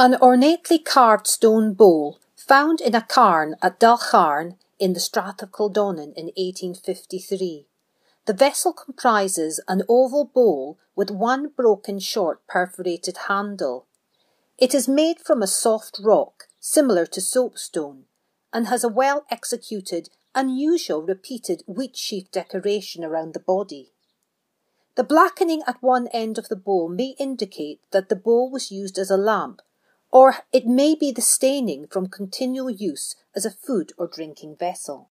An ornately carved stone bowl found in a cairn at Dulchairn in the Strath of Kildonan in 1853. The vessel comprises an oval bowl with one broken short perforated handle. It is made from a soft rock, similar to soapstone, and has a well executed, unusual repeated wheat sheaf decoration around the body. The blackening at one end of the bowl may indicate that the bowl was used as a lamp or it may be the staining from continual use as a food or drinking vessel.